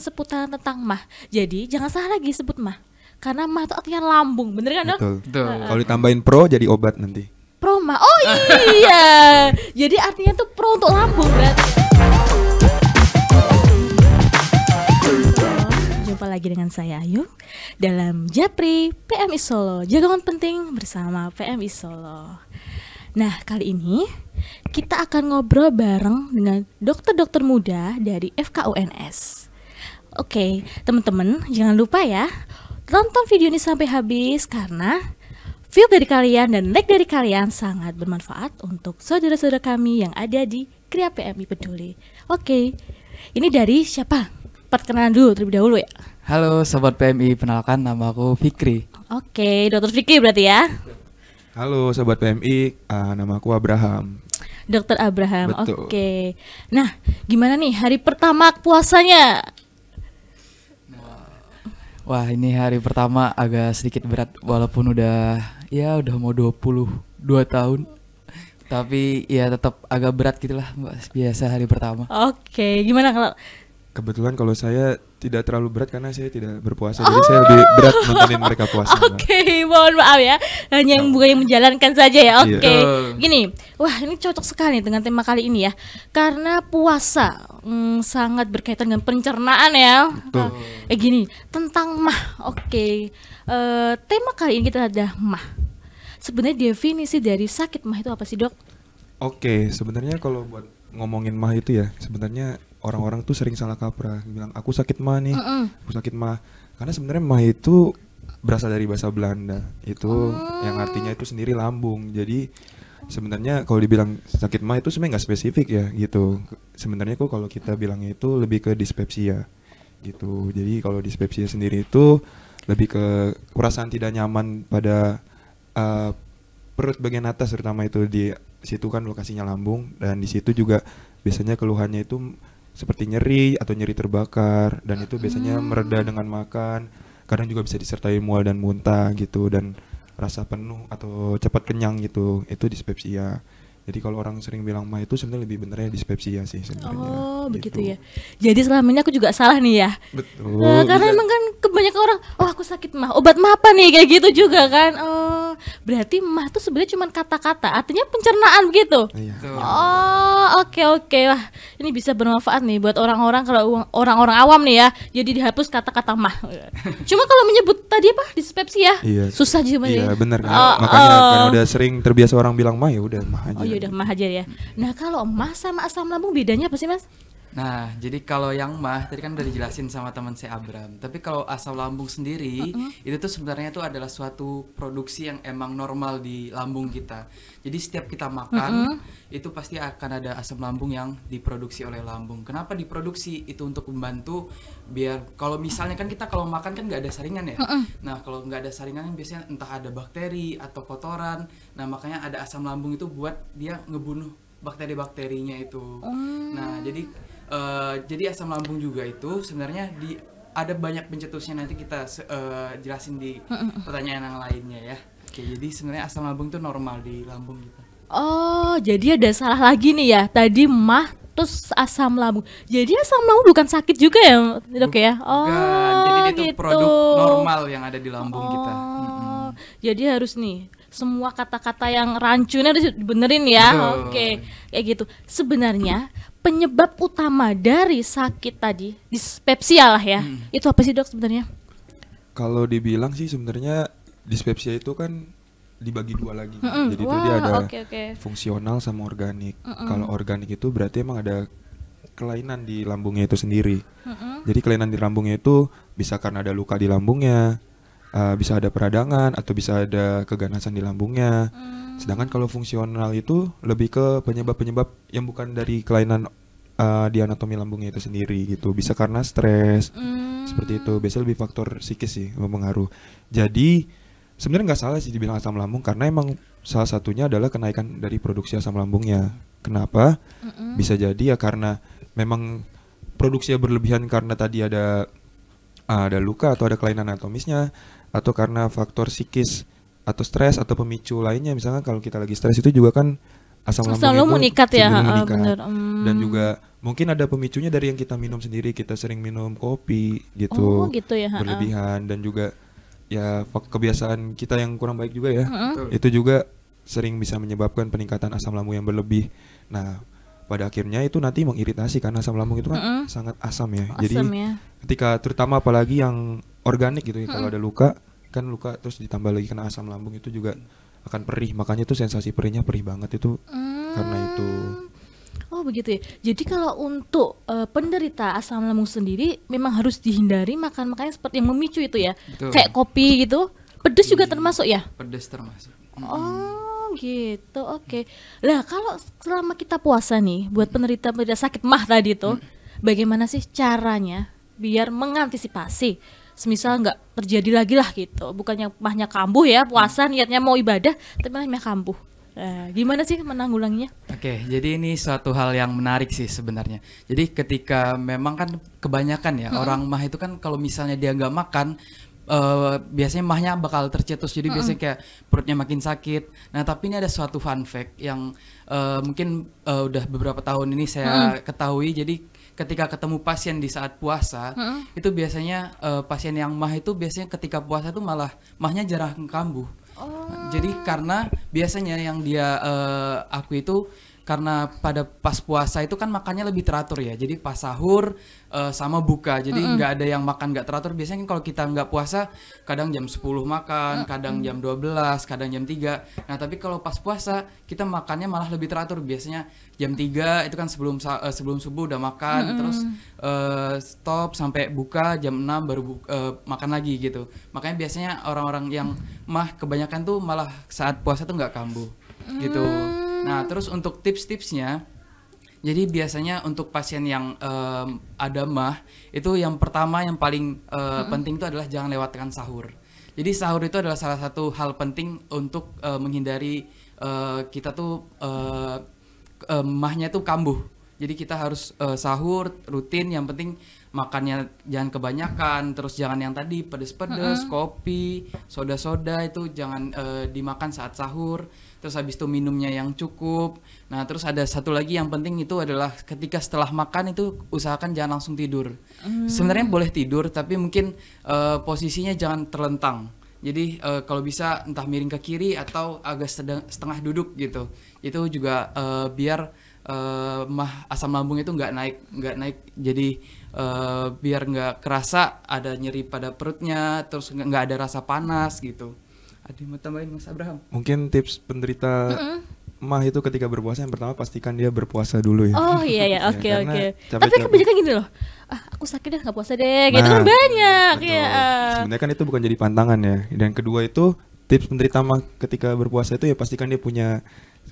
seputaran tentang mah. Jadi jangan salah lagi sebut mah. Karena mah itu artinya lambung, bener kan dok? Betul. Betul. Kalau ditambahin pro jadi obat nanti. Proma. Oh iya. Jadi artinya tuh pro untuk lambung berarti. Jumpa lagi dengan saya Ayu dalam Japri PMI Solo. Jagongan penting bersama PMI Solo. Nah, kali ini kita akan ngobrol bareng dengan dokter-dokter muda dari FKUNS. Oke, teman-teman, jangan lupa ya tonton video ini sampai habis karena Feel dari kalian dan like dari kalian sangat bermanfaat untuk saudara-saudara kami yang ada di Kria PMI Peduli. Oke, ini dari siapa? Perkenalan dulu terlebih dahulu ya. Halo Sobat PMI, penalkan nama aku Fikri. Oke, Dokter Vicky berarti ya. Halo sobat PMI, ah, nama aku Abraham. Dokter Abraham. Betul. Oke. Nah, gimana nih hari pertama puasanya? Wah ini hari pertama agak sedikit berat walaupun udah ya udah mau 22 tahun. Tapi ya tetap agak berat gitulah Mbak, biasa hari pertama. Oke, gimana kalau Kebetulan kalau saya tidak terlalu berat karena saya tidak berpuasa, jadi saya lebih berat nontonin mereka puasa. Oke, mohon maaf ya. Hanya yang bukan yang menjalankan saja ya. Oke. Iya. Gini, wah ini cocok sekali dengan tema kali ini ya. Karena puasa hmm, sangat berkaitan dengan pencernaan ya. Betul. Eh gini, tentang mah. Oke. Eh, tema kali ini kita ada mah. Sebenarnya definisi dari sakit mah itu apa sih, Dok? Oke, sebenarnya kalau buat ngomongin mah itu ya, sebenarnya orang-orang tuh sering salah kaprah, bilang aku sakit mah nih, Mm-mm. aku sakit mah. Karena sebenarnya mah itu berasal dari bahasa Belanda, itu yang artinya itu sendiri lambung. Jadi sebenarnya kalau dibilang sakit mah itu sebenarnya nggak spesifik ya gitu. Sebenarnya kok kalau kita bilangnya itu lebih ke dispepsia gitu. Jadi kalau dispepsia sendiri itu lebih ke perasaan tidak nyaman pada uh, perut bagian atas terutama itu di situ kan lokasinya lambung dan di situ juga biasanya keluhannya itu seperti nyeri atau nyeri terbakar dan itu biasanya mereda dengan makan kadang juga bisa disertai mual dan muntah gitu dan rasa penuh atau cepat kenyang gitu itu dispepsia jadi kalau orang sering bilang mah itu sebenarnya lebih benernya dispepsia sih sebenarnya Oh, begitu gitu. ya. Jadi selama ini aku juga salah nih ya. betul Eh, karena bisa- emang kan kebanyakan orang, oh aku sakit mah, obat mah apa nih kayak gitu juga kan. Oh, berarti mah tuh sebenarnya cuma kata-kata, artinya pencernaan begitu. iya Oh, oke oke Wah, ini bisa bermanfaat nih buat orang-orang kalau orang-orang awam nih ya. Jadi dihapus kata-kata mah. Cuma kalau menyebut tadi apa dispepsia, Iya. susah juga Iya ya. benar kan. Oh, Makanya oh. karena udah sering terbiasa orang bilang mah ya udah mah aja. Oh iya udah mah aja ya. Nah kalau mah sama asam lambung bedanya apa sih mas? Nah, jadi kalau yang mah tadi kan udah dijelasin sama teman saya Abram. Tapi kalau asam lambung sendiri itu tuh sebenarnya tuh adalah suatu produksi yang emang normal di lambung kita. Jadi setiap kita makan itu pasti akan ada asam lambung yang diproduksi oleh lambung. Kenapa diproduksi? Itu untuk membantu biar kalau misalnya kan kita kalau makan kan nggak ada saringan ya. Nah, kalau nggak ada saringan biasanya entah ada bakteri atau kotoran. Nah, makanya ada asam lambung itu buat dia ngebunuh bakteri-bakterinya itu. Nah, jadi eh, jadi asam lambung juga itu sebenarnya di ada banyak pencetusnya nanti kita eh, jelasin di pertanyaan yang lainnya ya. Oke, jadi sebenarnya asam lambung itu normal di lambung kita. Oh jadi ada salah lagi nih ya. Tadi mah terus asam lambung. Jadi asam lambung bukan sakit juga ya dok ya? Oh Bukan, jadi itu gitu. produk normal yang ada di lambung kita. Oh, Jadi harus nih semua kata-kata yang rancunnya harus dibenerin ya. Betul. Oke, kayak gitu. Sebenarnya penyebab utama dari sakit tadi dispepsia lah ya. Hmm. Itu apa sih dok sebenarnya? Kalau dibilang sih sebenarnya dispepsia itu kan dibagi dua lagi. Mm-mm. Jadi itu Wah, dia ada oke, oke. fungsional sama organik. Kalau organik itu berarti emang ada kelainan di lambungnya itu sendiri. Jadi kelainan di lambungnya itu bisa karena ada luka di lambungnya, uh, bisa ada peradangan atau bisa ada keganasan di lambungnya. Sedangkan kalau fungsional itu lebih ke penyebab-penyebab yang bukan dari kelainan uh, di anatomi lambungnya itu sendiri gitu. Bisa karena stres, Hmm. seperti itu. Biasanya lebih faktor psikis sih mempengaruhi. Jadi sebenarnya nggak salah sih dibilang asam lambung karena emang salah satunya adalah kenaikan dari produksi asam lambungnya. Kenapa? Bisa jadi ya karena memang produksinya berlebihan karena tadi ada ada luka atau ada kelainan anatomisnya atau karena faktor psikis atau stres atau pemicu lainnya misalkan kalau kita lagi stres itu juga kan asam lambung, itu meningkat ya, ha, meningkat. bener, hmm. Dan juga mungkin ada pemicunya dari yang kita minum sendiri, kita sering minum kopi Oh, gitu. gitu ya, ha, ha. Berlebihan dan juga ya kebiasaan kita yang kurang baik juga ya. Betul. Itu juga sering bisa menyebabkan peningkatan asam lambung yang berlebih. Nah, pada akhirnya itu nanti mengiritasi karena asam lambung itu kan Mm-mm. sangat asam ya. Asam Jadi ya. ketika terutama apalagi yang organik gitu ya kalau ada luka kan luka terus ditambah lagi kena asam lambung itu juga akan perih makanya itu sensasi perihnya perih banget itu karena itu Oh begitu ya. Jadi kalau untuk eh, penderita asam lambung sendiri memang harus dihindari makan makanan seperti yang memicu itu ya. Betul. Kayak kopi gitu. Pedes juga termasuk ya. Pedes termasuk. Oh gitu. Oke. Lah kalau selama kita puasa nih buat penderita penderita sakit mah tadi tuh, bagaimana sih caranya biar mengantisipasi? Semisal nggak terjadi lagi lah gitu. Bukannya mahnya kambuh ya puasa niatnya mau ibadah tapi mahnya kambuh. Nah, gimana sih menanggulanginya? Oke, jadi ini suatu hal yang menarik sih sebenarnya. Jadi ketika memang kan kebanyakan ya orang mah itu kan kalau misalnya dia nggak makan eh, biasanya mahnya bakal tercetus jadi biasanya kayak perutnya makin sakit. Nah tapi ini ada suatu fun fact yang eh, mungkin eh, udah beberapa tahun ini saya ketahui. Jadi ketika ketemu pasien di saat puasa itu biasanya eh, pasien yang mah itu biasanya ketika puasa itu malah mahnya jarang kambuh. Jadi karena biasanya yang dia eh, aku itu karena pada pas puasa itu kan makannya lebih teratur ya. Jadi pas sahur eh, sama buka. Jadi nggak ada yang makan nggak teratur. Biasanya kan kalau kita nggak puasa kadang jam 10 makan, kadang jam 12, kadang jam 3. Nah, tapi kalau pas puasa kita makannya malah lebih teratur. Biasanya jam 3 itu kan sebelum eh, sebelum subuh udah makan terus eh, stop sampai buka jam 6 baru eh, makan lagi gitu. Makanya biasanya orang-orang yang mah kebanyakan tuh malah saat puasa tuh nggak kambuh gitu. Nah, terus untuk tips-tipsnya jadi biasanya untuk pasien yang em, ada mah itu yang pertama yang paling eh, penting itu adalah jangan lewatkan sahur. Jadi sahur itu adalah salah satu hal penting untuk eh, menghindari eh, kita tuh eh, eh, mahnya tuh kambuh. Jadi kita harus eh, sahur rutin yang penting makannya jangan kebanyakan, terus jangan yang tadi pedes-pedes, kopi, soda-soda itu jangan eh, dimakan saat sahur. Terus habis itu minumnya yang cukup. Nah, terus ada satu lagi yang penting itu adalah ketika setelah makan itu usahakan jangan langsung tidur. Sebenarnya boleh tidur tapi mungkin eh, posisinya jangan terlentang. Jadi eh, kalau bisa entah miring ke kiri atau agak sedang, setengah duduk gitu. Itu juga eh, biar eh, mah asam lambung itu nggak naik nggak naik. Jadi eh, biar nggak kerasa ada nyeri pada perutnya, terus nggak ada rasa panas gitu. Ada yang mau tambahin Mas Abraham? mungkin tips penderita mah itu ketika berpuasa yang pertama pastikan dia berpuasa dulu ya Oh iya ya, Ya, oke oke. Tapi kebanyakan gini loh. Ah, aku sakit deh nggak puasa deh. Gitu kan Nah, banyak betul. ya. Sebenarnya kan itu bukan jadi pantangan ya. Dan kedua itu tips penderita mah ketika berpuasa itu ya pastikan dia punya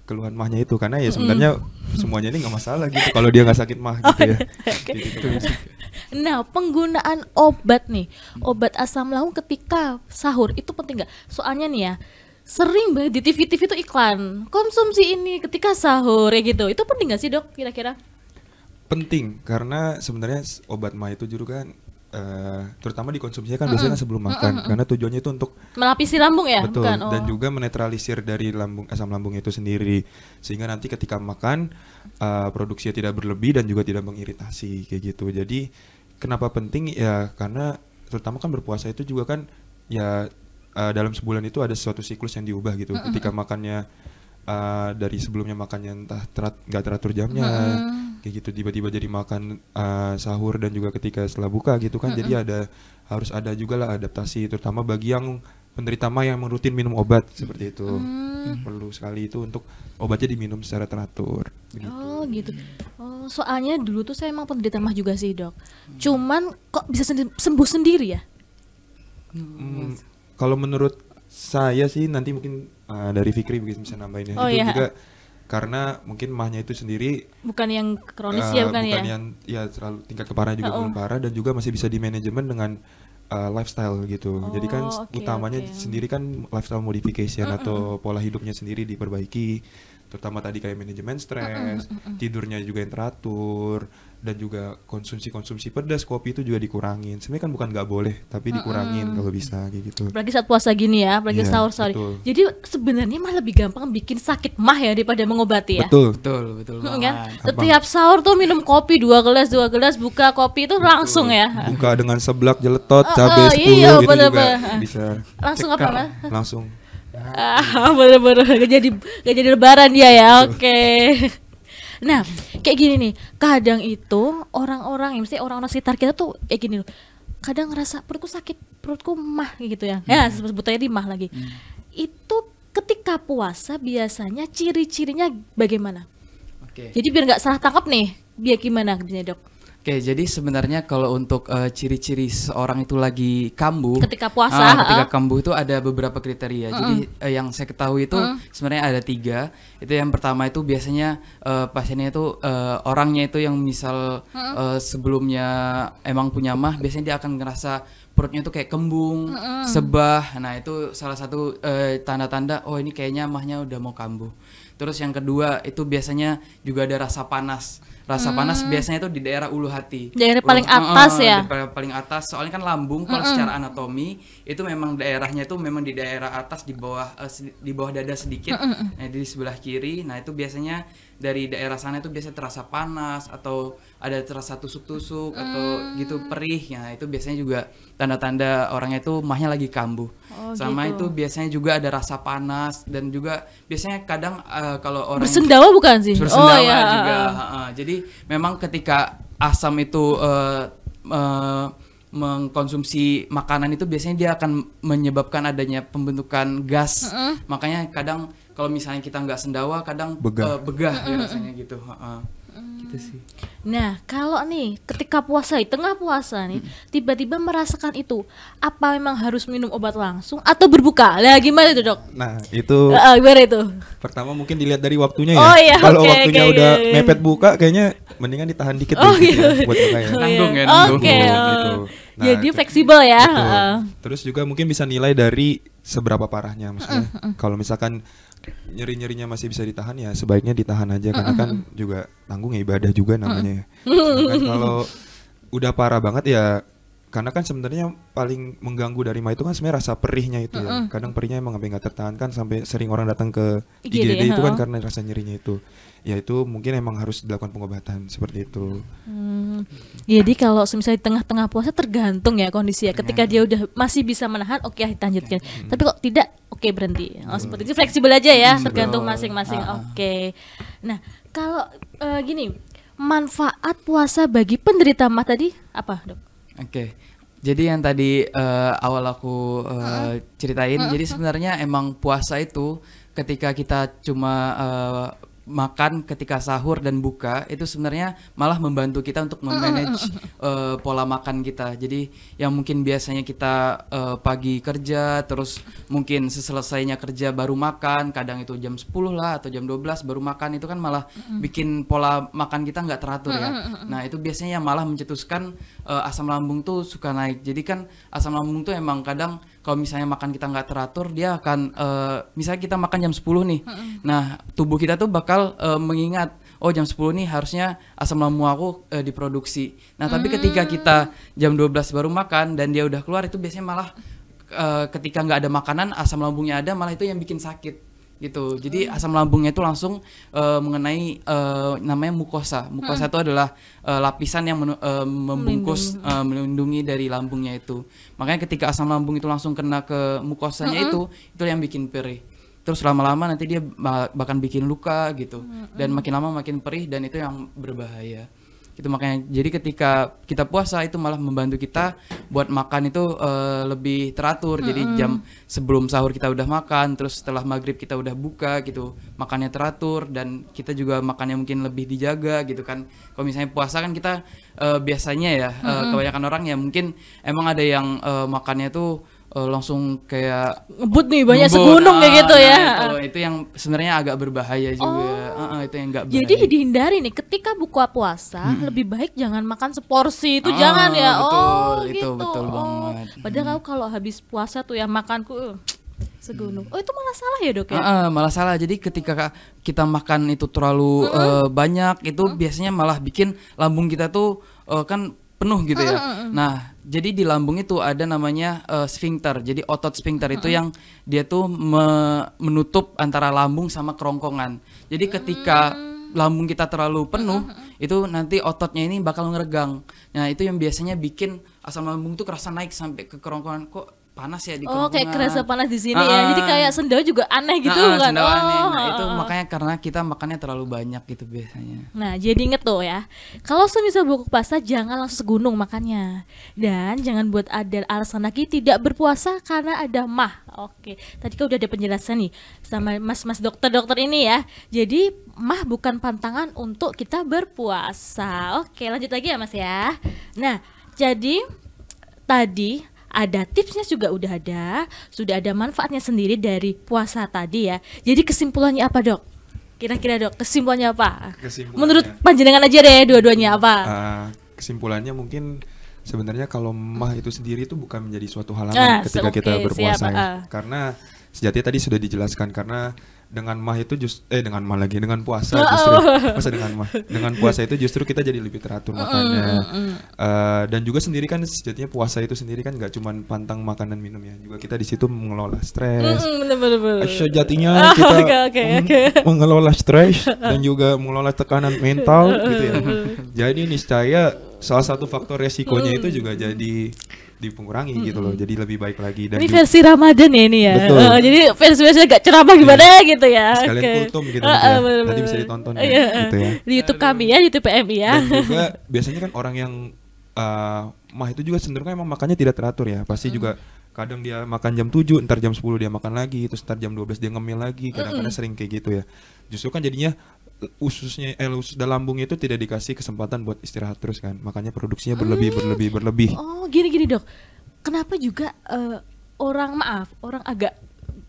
keluhan mahnya itu karena ya sebenarnya semuanya ini nggak masalah gitu kalau dia nggak sakit mah gitu ya. Gitu. Nah, penggunaan obat nih, obat asam lambung ketika sahur itu penting nggak? Soalnya nih ya, sering banget di TV-TV itu iklan konsumsi ini ketika sahur ya gitu. Itu penting nggak sih dok? Kira-kira? Penting karena sebenarnya obat mah itu juga kan eh, terutama dikonsumsinya kan biasanya kan sebelum makan karena tujuannya itu untuk Melapisi lambung ya, Betul, bukan? Oh. dan juga menetralisir dari lambung asam lambung itu sendiri sehingga nanti ketika makan uh, produksinya tidak berlebih dan juga tidak mengiritasi kayak gitu. Jadi kenapa penting ya karena terutama kan berpuasa itu juga kan ya uh, dalam sebulan itu ada suatu siklus yang diubah gitu. Ketika makannya uh, dari sebelumnya makannya entah terat nggak teratur jamnya kayak gitu tiba-tiba jadi makan uh, sahur dan juga ketika setelah buka gitu kan jadi ada harus ada juga lah adaptasi terutama bagi yang penderita mah yang rutin minum obat seperti itu perlu sekali itu untuk obatnya diminum secara teratur begitu. Oh gitu. Oh soalnya dulu tuh saya emang penderita mah juga sih dok. Cuman kok bisa sendi- sembuh sendiri ya? Hmm, kalau menurut saya sih nanti mungkin uh, dari Fikri bisa nambahin ya Oh, itu iya. juga karena mungkin mahnya itu sendiri Bukan yang kronis eh, ya bukan, ya? yang ya terlalu tingkat keparahan juga Oh, oh. belum parah dan juga masih bisa di manajemen dengan uh, lifestyle gitu. Jadi kan Oh, oke, utamanya oke. sendiri kan lifestyle modification atau pola hidupnya sendiri diperbaiki. Terutama tadi kayak manajemen stres, tidurnya juga yang teratur, dan juga konsumsi-konsumsi pedas kopi itu juga dikurangin. Sebenarnya kan bukan nggak boleh, tapi dikurangin kalau bisa kayak gitu. Apalagi saat puasa gini ya, apalagi Iya, sahur sahur. betul. Jadi sebenarnya mah lebih gampang bikin sakit mah ya daripada mengobati ya. Betul. betul betul Hmm, kan? Setiap sahur tuh minum kopi dua gelas dua gelas buka kopi itu langsung ya. Buka dengan seblak jeletot, Oh, cabai oh, 10 iya, gitu bener-bener. juga bisa. Langsung apa lah? Langsung. Ah, bener-bener gak jadi gak jadi lebaran dia ya. Oke. Nah, kayak gini nih. Kadang itu orang-orang, ya mesti orang-orang sekitar kita tuh kayak gini loh. Kadang ngerasa perutku sakit, perutku mah gitu ya. Ya, sebut sebut aja di mah lagi. Itu ketika puasa biasanya ciri-cirinya bagaimana? oke Jadi biar nggak salah tangkap nih, biar gimana dok? Oke, jadi sebenarnya kalau untuk eh, ciri-ciri seorang itu lagi kambuh, Ketika puasa, ah, ketika ah. kambuh itu ada beberapa kriteria. Jadi eh, yang saya ketahui itu sebenarnya ada tiga. Itu yang pertama itu biasanya eh, pasiennya itu eh, orangnya itu yang misal eh, sebelumnya emang punya mah, biasanya dia akan ngerasa perutnya itu kayak kembung, sebah. Nah itu salah satu eh, tanda-tanda oh ini kayaknya mahnya udah mau kambuh. Terus yang kedua itu biasanya juga ada rasa panas. Rasa panas biasanya itu di daerah ulu hati. Daerah Ulu- paling atas eh, ya? di daerah paling atas. Soalnya kan lambung kalau secara anatomi itu memang daerahnya itu memang di daerah atas di bawah sedi- di bawah dada sedikit. Nah, di sebelah kiri. Nah, itu biasanya dari daerah sana itu biasanya terasa panas atau ada terasa tusuk-tusuk atau gitu perih. Nah, itu biasanya juga tanda-tanda orangnya itu mahnya lagi kambuh. Oh, Sama gitu. itu biasanya juga ada rasa panas dan juga biasanya kadang eh, kalau orang Bersendawa bukan sih? bersendawa oh ya. juga. ha-ha. Jadi memang ketika asam itu eh, eh, mengkonsumsi makanan itu biasanya dia akan menyebabkan adanya pembentukan gas. Makanya kadang kalau misalnya kita nggak sendawa, kadang Begah. eh, begah ya rasanya gitu. Ha-ha. Gitu sih. Nah, kalau nih ketika puasa, di tengah puasa nih, tiba-tiba merasakan itu, apa memang harus minum obat langsung atau berbuka? Lah gimana itu dok? Nah, itu Eh, gimana itu? pertama mungkin dilihat dari waktunya ya. Oh, iya, Kalau oke, waktunya oke, udah oke. mepet buka kayaknya mendingan ditahan dikit Oh, deh gitu iya. ya, buat buka ya. Nanggung ya, Oke, nanggung. Oh. gitu. Nah, Jadi itu- fleksibel ya. Betul. heeh. Terus juga mungkin bisa nilai dari seberapa parahnya maksudnya. Kalau misalkan nyeri-nyerinya masih bisa ditahan ya sebaiknya ditahan aja karena kan juga tanggung ya ibadah juga namanya. ya. Sedangkan kalau udah parah banget ya karena kan sebenarnya paling mengganggu dari mah itu kan sebenarnya rasa perihnya itu ya. Kadang perihnya emang sampai nggak tertahankan sampai sering orang datang ke IGD, IGD, itu kan karena rasa nyerinya itu. Ya itu mungkin emang harus dilakukan pengobatan seperti itu. Hmm, Jadi kalau misalnya di tengah-tengah puasa tergantung ya kondisi ya. Ketika dia udah masih bisa menahan, oke lanjutkan. Tapi kok tidak, oke berhenti. Oh, seperti itu fleksibel aja ya, tergantung masing-masing. Oke. Nah, kalau eh, gini, manfaat puasa bagi penderita mah tadi apa, Dok? Oke. Jadi yang tadi eh, awal aku eh, ceritain, jadi sebenarnya emang puasa itu ketika kita cuma eh, makan ketika sahur dan buka itu sebenarnya malah membantu kita untuk memanage eh, pola makan kita. Jadi yang mungkin biasanya kita eh, pagi kerja terus mungkin seselesainya kerja baru makan, kadang itu jam 10 lah atau jam 12 baru makan itu kan malah bikin pola makan kita nggak teratur ya. Nah, itu biasanya yang malah mencetuskan eh, asam lambung tuh suka naik. Jadi kan asam lambung tuh emang kadang kalau misalnya makan kita nggak teratur dia akan eh, misalnya kita makan jam 10 nih. Nah, tubuh kita tuh bakal eh, mengingat oh jam 10 nih harusnya asam lambung aku eh, diproduksi. Nah, tapi ketika kita jam 12 baru makan dan dia udah keluar itu biasanya malah eh, ketika nggak ada makanan asam lambungnya ada malah itu yang bikin sakit gitu. Jadi asam lambungnya itu langsung eh, mengenai eh, namanya mukosa. Mukosa itu adalah eh, lapisan yang menu- eh, membungkus eh, melindungi dari lambungnya itu. Makanya ketika asam lambung itu langsung kena ke mukosanya itu, itu yang bikin perih. Terus lama-lama nanti dia ba- bahkan bikin luka gitu. Dan makin lama makin perih dan itu yang berbahaya itu makanya jadi ketika kita puasa itu malah membantu kita buat makan itu eh, lebih teratur. Jadi jam sebelum sahur kita udah makan terus setelah maghrib kita udah buka gitu makannya teratur dan kita juga makannya mungkin lebih dijaga gitu kan. Kalau misalnya puasa kan kita eh, biasanya ya eh, kebanyakan orang ya mungkin emang ada yang eh, makannya tuh eh, langsung kayak Ngebut nih banyak ngebut. segunung kayak Ah, gitu nah, ya. itu, itu yang sebenarnya agak berbahaya juga Ah, ah, itu yang enggak Jadi dihindari nih ketika buka puasa lebih baik jangan makan seporsi itu Ah, jangan ya. betul, oh, itu gitu. betul Oh. banget. Padahal aku kalau habis puasa tuh ya makanku uh, segunung. Oh itu malah salah ya dok ya? Ah, ah, malah salah. Jadi ketika ka- kita makan itu terlalu eh, banyak, itu biasanya malah bikin lambung kita tuh eh, kan penuh gitu ya. Nah, jadi di lambung itu ada namanya eh, sphincter. Jadi otot sphincter itu yang dia tuh me- menutup antara lambung sama kerongkongan. Jadi ketika lambung kita terlalu penuh, itu nanti ototnya ini bakal ngeregang. Nah, itu yang biasanya bikin asam lambung tuh kerasa naik sampai ke kerongkongan. Kok panas ya di Oh kayak kerasa panas di sini ya. Jadi Ah. kayak sendawa juga aneh gitu Nah, kan? sendawa aneh. Oh, Nah, itu ah, ah. makanya karena kita makannya terlalu banyak gitu biasanya. Nah, jadi inget tuh ya, kalau semisal buka puasa jangan langsung segunung makannya. Dan jangan buat ada alasan lagi tidak berpuasa karena ada mah. Oke, tadi kan udah ada penjelasan nih sama mas-mas dokter-dokter ini ya. Jadi mah bukan pantangan untuk kita berpuasa. Oke, lanjut lagi ya mas ya. Nah, jadi tadi ada tipsnya juga udah ada, sudah ada manfaatnya sendiri dari puasa tadi ya. Jadi kesimpulannya apa dok? Kira-kira dok, kesimpulannya apa? Kesimpulannya. Menurut panjenengan aja deh dua-duanya apa? Ah, kesimpulannya mungkin sebenarnya kalau mah itu sendiri itu bukan menjadi suatu halangan Ah, ketika oke, kita berpuasa siap, ya. ah. Karena sejatinya tadi sudah dijelaskan karena dengan mah itu just eh dengan mah lagi dengan puasa Oh, justru. Masa dengan mah? Dengan puasa itu justru kita jadi lebih teratur makannya. Eh, dan juga sendiri kan sejatinya puasa itu sendiri kan nggak cuma pantang makanan minum ya. Juga kita di situ mengelola stres. Mm, bener bener bener. sejatinya Ah, kita oke, meng- oke. mengelola stres dan juga mengelola tekanan mental gitu ya. Jadi niscaya salah satu faktor resikonya itu juga jadi dipengurangi gitu loh. Jadi lebih baik lagi dan Ini versi Ramadan ya ini ya. Betul. Eh, jadi versi-versi agak ceramah gimana gitu ya. sekalian Oke. kultum gitu Ah, nanti ah, ya. bener, Nanti bisa ditonton ya, Iya, gitu ya. Di YouTube kami ya, YouTube PMI ya. Dan juga biasanya kan orang yang uh, mah itu juga cenderung emang makannya tidak teratur ya. Pasti juga kadang dia makan jam 7, ntar jam 10 dia makan lagi, terus ntar jam 12 dia ngemil lagi. Kadang-kadang sering kayak gitu ya. Justru kan jadinya uh, ususnya eh usus dalam lambungnya itu tidak dikasih kesempatan buat istirahat terus kan. Makanya produksinya berlebih berlebih berlebih. Oh, gini-gini dok. Kenapa juga eh, orang maaf, orang agak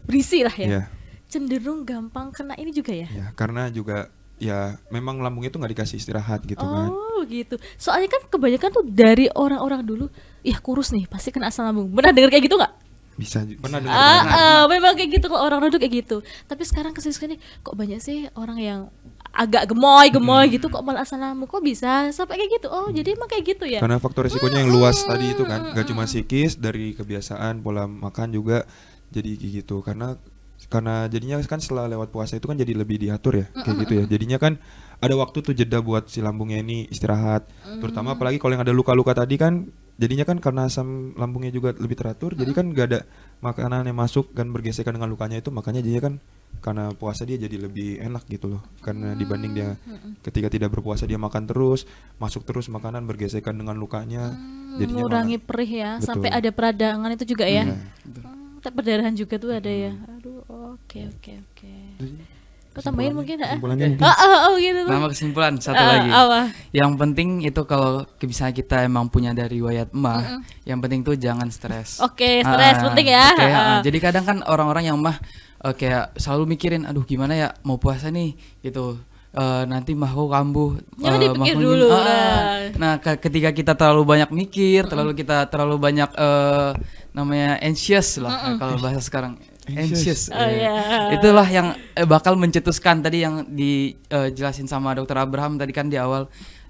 berisi lah ya. Iya. Cenderung gampang kena ini juga ya. Ya, karena juga ya memang lambungnya itu nggak dikasih istirahat gitu kan. Oh gitu. Soalnya kan kebanyakan tuh dari orang-orang dulu, ya kurus nih pasti kena asam lambung. Pernah denger kayak gitu nggak? Bisa pernah dengar Ah, pernah. ah, memang kayak gitu kalau orang dulu kayak gitu. Tapi sekarang ke sini sini kok banyak sih orang yang agak gemoy gemoy gitu kok malah asam lambung kok bisa sampai kayak gitu. Oh jadi emang kayak gitu ya? Karena faktor resikonya yang luas tadi itu kan, gak cuma psikis dari kebiasaan pola makan juga jadi kayak gitu. Karena karena jadinya kan setelah lewat puasa itu kan jadi lebih diatur ya, kayak gitu ya. Jadinya kan ada waktu tuh jeda buat si lambungnya ini istirahat. Terutama apalagi kalau yang ada luka-luka tadi kan jadinya kan karena asam lambungnya juga lebih teratur, jadi kan gak ada makanan yang masuk dan bergesekan dengan lukanya itu, makanya jadinya kan karena puasa dia jadi lebih enak gitu loh. Karena dibanding dia ketika tidak berpuasa dia makan terus, masuk terus makanan bergesekan dengan lukanya, jadinya mengurangi malah- perih ya Betul. sampai ada peradangan itu juga ya. Iya. Hmm, tapi perdarahan juga tuh ada ya. Aduh, oke oke oke. Kau tambahin mungkin ah? Mungkin Ah, ah, oh gitu. Nama kesimpulan satu Ah, lagi. apa? Yang penting itu kalau bisa kita emang punya dari riwayat mah, yang penting tuh jangan stres. Oke, stres penting ya. oke, Ah. ah. Jadi kadang kan orang-orang yang mah eh, kayak selalu mikirin, aduh gimana ya mau puasa nih gitu. Eh, nanti mahku kambuh. Eh, dipikir mahku dulu, gini. Ah, nah. Nah, ke- ketika kita terlalu banyak mikir, terlalu kita terlalu banyak eh, namanya anxious lah kalau bahasa sekarang. Anxious. Oh, iya. iya. Itulah yang eh, bakal mencetuskan tadi yang dijelasin sama dokter Abraham tadi kan di awal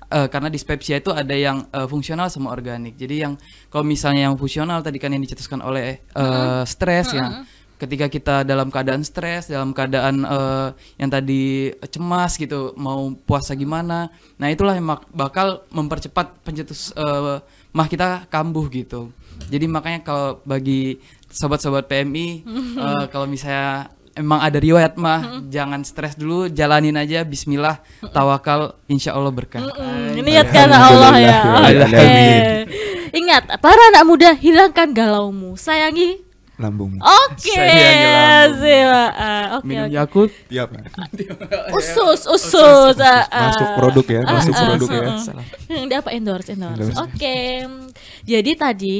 Eh, karena dispepsia itu ada yang eh, fungsional sama organik. Jadi yang kalau misalnya yang fungsional tadi kan yang dicetuskan oleh eh, stres ya. Ketika kita dalam keadaan stres, dalam keadaan eh, yang tadi cemas gitu, mau puasa gimana. Nah, itulah yang bakal mempercepat pencetus eh, mah kita kambuh gitu. Jadi makanya kalau bagi sobat-sobat PMI eh, kalau misalnya emang ada riwayat mah jangan stres dulu jalanin aja Bismillah tawakal Insya Allah berkah Hmm, niat karena Allah ya. Oke. Amin. Ingat, para anak muda hilangkan galaumu. Sayangi. Lambung. Oke. Sila. Ah, Oke. minum. Yakult Iya, Pak. Usus, usus. ah, ah. Masuk produk ya, masuk produk ya. ah. Hmm, Dia apa endorse, endorse. Endorse. Oke. Jadi tadi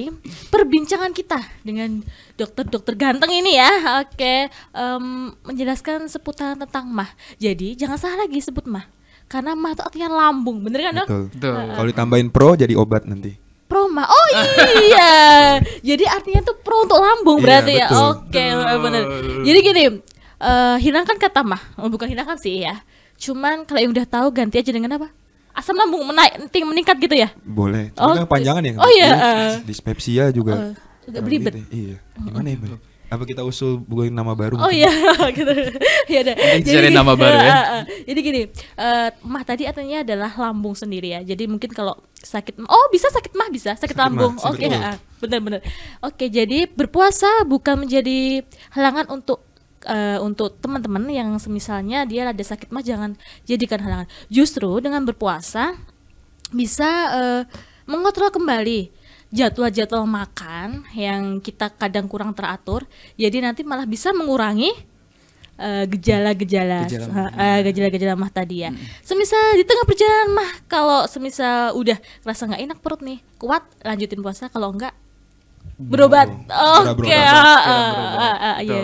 perbincangan kita dengan dokter-dokter ganteng ini ya, oke, em, menjelaskan seputaran tentang mah. Jadi jangan salah lagi sebut mah. Karena mah itu artinya lambung, bener kan dok? Betul. Betul. Kalau ditambahin pro jadi obat nanti. Proma. Oh iya. Jadi artinya tuh pro untuk lambung Iya, berarti ya. betul. Oke, benar. Jadi gini, eh, hilangkan kata mah. Oh, bukan hilangkan sih ya. Cuman kalau yang udah tahu ganti aja dengan apa? Asam lambung menaik, meningkat gitu ya. Boleh. Oh, Cuma kan panjangan ya. oh iya, eh. Dispepsia juga. Eh, Kurang belibet. gitu ya. Iya. Gimana ya, Mbak? Apa kita usul bukan nama baru? Oh iya, gitu. Ya. Nanti Jadi nama baru ya. eh, Jadi gini, eh, mah tadi artinya adalah lambung sendiri ya. Jadi mungkin kalau sakit, oh bisa sakit mah bisa, sakit, Sakit lambung. Oke, mah. ah, benar-benar. Oke, jadi berpuasa bukan menjadi halangan untuk eh, untuk teman-teman yang semisalnya dia ada sakit mah jangan jadikan halangan. Justru dengan berpuasa bisa eh, mengontrol kembali jadwal-jadwal makan yang kita kadang kurang teratur jadi nanti malah bisa mengurangi gejala-gejala Gejala eh, eh, gejala-gejala mah tadi ya. Semisal di tengah perjalanan mah kalau semisal udah rasa nggak enak perut nih kuat lanjutin puasa. Kalau enggak berobat. Oke ah, ah, berobat. ah, iya.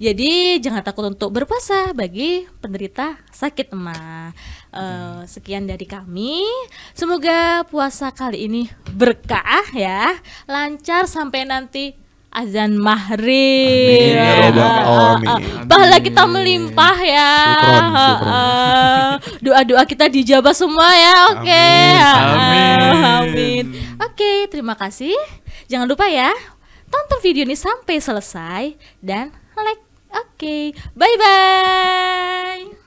Jadi jangan takut untuk berpuasa bagi penderita sakit mah. Eh, sekian dari kami. Semoga puasa kali ini berkah ya. Lancar sampai nanti azan maghrib. Ya Ah, Rabbal ah, ah, pahala kita melimpah ya. Ah, doa-doa kita dijabah semua ya oke. Amin. Ah. Amin. amin. Oke terima kasih. Jangan lupa ya tonton video ini sampai selesai dan like. Oke bye bye